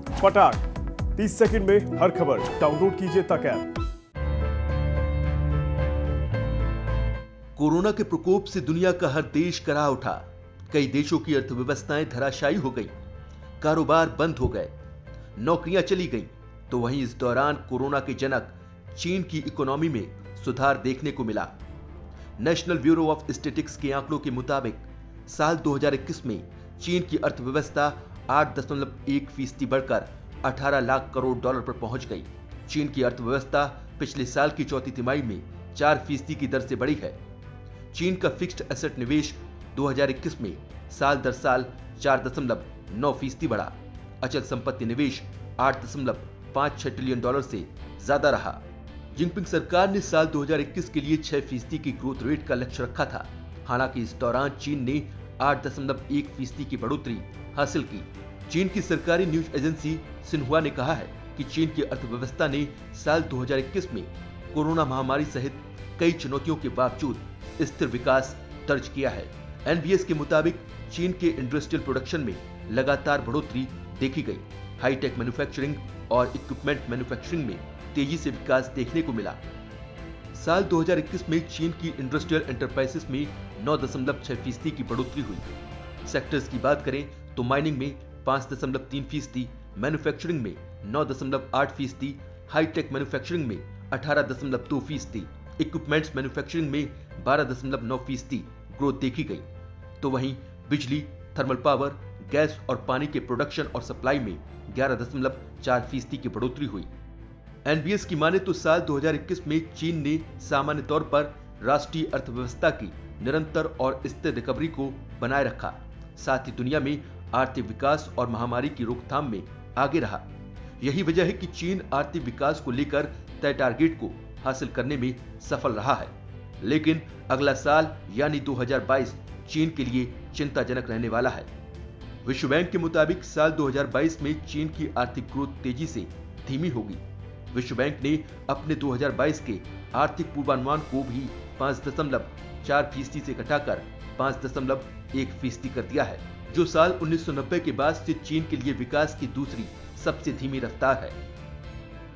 फटाक 30 सेकंड में हर खबर। डाउनलोड कीजिए तक ऐप। कोरोना के प्रकोप से दुनिया का हर देश करा उठा। कई देशों की अर्थव्यवस्थाएँ धराशायी हो गई। कारोबार बंद हो गए। नौकरियाँ चली गईं। तो वहीं इस दौरान कोरोना के जनक चीन की इकोनॉमी में सुधार देखने को मिला। नेशनल ब्यूरो ऑफ़ स्टेटिक्स के आंकड़ों के मुताबिक, साल 2021 में चीन की अर्थव्यवस्था 8.1 फ़ीसदी बढ़कर 18 लाख करोड़ डॉलर पर पहुँच गई। चीन की अर्थव्यवस्था पिछले साल की चौथी तिमाही में 4 फ़ीसदी की दर से बढ़ी है। चीन का फिक्स्ड एसेट निवेश 2021 में साल दर साल 4.9 फ़ीसदी बढ़ा। अचल संपत्ति निवेश 8.56 ट्रिलियन डॉलर से ज़्यादा रहा। जिनपिंग सरकार ने साल 2021 के लिए 6 फ़ीसदी की ग्रोथ रेट का लक्ष्य रखा था। हालाँकि इस दौरान चीन ने 8.1 फ़ीसदी की बढ़ोतरी हासिल की। चीन की सरकारी न्यूज़ एजेंसी सिन्हुआ ने कहा है कि चीन की अर्थव्यवस्था ने साल 2021 में कोरोना महामारी सहित कई चुनौतियों के बावजूद स्थिर विकास दर्ज किया है। एनबीएस के मुताबिक चीन के इंडस्ट्रियल प्रोडक्शन में लगातार बढ़ोतरी देखी गई। हाईटेक मैन्युफैक्चरिंग और इक्विपमेंट मैन्युफैक्चरिंग में तेज़ी से विकास देखने को मिला। साल 2021 में चीन की इंडस्ट्रियल एंटरप्राइजेस में 9.6 फ़ीसदी की बढ़ोतरी हुई। सेक्टर्स की बात करें तो माइनिंग में 5.3 फ़ीसदी, मैन्युफैक्चरिंग में 9.8 फ़ीसदी, हाईटेक मैन्युफैक्चरिंग में 18.2 फ़ीसदी, इक्विपमेंट्स मैन्युफैक्चरिंग में 12.9 फ़ीसदी ग्रोथ देखी गई। तो वहीं बिजली, थर्मल पावर, गैस और पानी के प्रोडक्शन और सप्लाई में 11.4 फ़ीसदी की बढ़ोतरी हुई। एनबीएस की माने तो साल 2021 में चीन ने सामान्य तौर पर राष्ट्रीय अर्थव्यवस्था की निरंतर और स्थिर रिकवरी को बनाए रखा। साथ ही दुनिया में आर्थिक विकास और महामारी की रोकथाम में आगे रहा। यही वजह है कि चीन आर्थिक विकास को लेकर तय टारगेट को हासिल करने में सफल रहा है। लेकिन अगला साल, यानी 2022 चीन के लिए चिंताजनक रहने वाला है। विश्व बैंक के मुताबिक साल 2022 में चीन की आर्थिक ग्रोथ तेज़ी से धीमी होगी। विश्व बैंक ने अपने 2022 के आर्थिक पूर्वानुमान को भी पाँच दशमलव चार फ़ीसदी से घटाकर पाँच दशमलव एक फ़ीसदी कर दिया है, जो साल 1990 के बाद से चीन के लिए विकास की दूसरी सबसे धीमी रफ्तार है।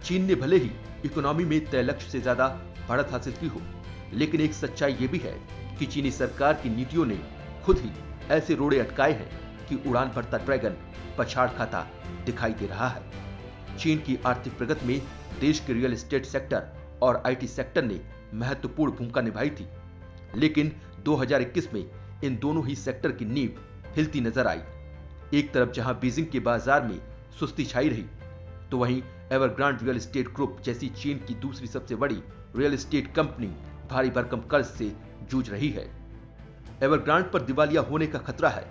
चीन ने भले ही इकोनॉमी में तय लक्ष्य से ज़्यादा बढ़त हासिल की हो, लेकिन एक सच्चाई ये भी है कि चीनी सरकार की नीतियों ने खुद ही ऐसे रोड़े अटकाए हैं कि उड़ान भरता ड्रैगन पछाड़ खाता दिखाई दे रहा है। चीन की आर्थिक प्रगति में देश के रियल एस्टेट सेक्टर और आईटी सेक्टर ने महत्वपूर्ण भूमिका निभाई थी। लेकिन 2021 में इन दोनों ही सेक्टर की नींव हिलती नज़र आई। एक तरफ़ जहाँ बीजिंग के बाज़ार में सुस्ती छाई रही तो वहीं एवरग्रांड रियल एस्टेट ग्रुप जैसी चीन की दूसरी सबसे बड़ी रियल एस्टेट कंपनी भारी भरकम कर्ज से जूझ रही है। एवरग्रांड पर दिवालिया होने का खतरा है।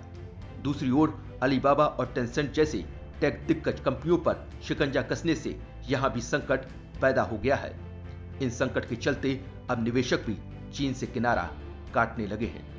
दूसरी ओर अलीबाबा और टेंसेंट जैसे टेक दिग्गज कंपनियों पर शिकंजा कसने से यहाँ भी संकट पैदा हो गया है। इन संकट के चलते अब निवेशक भी चीन से किनारा काटने लगे हैं।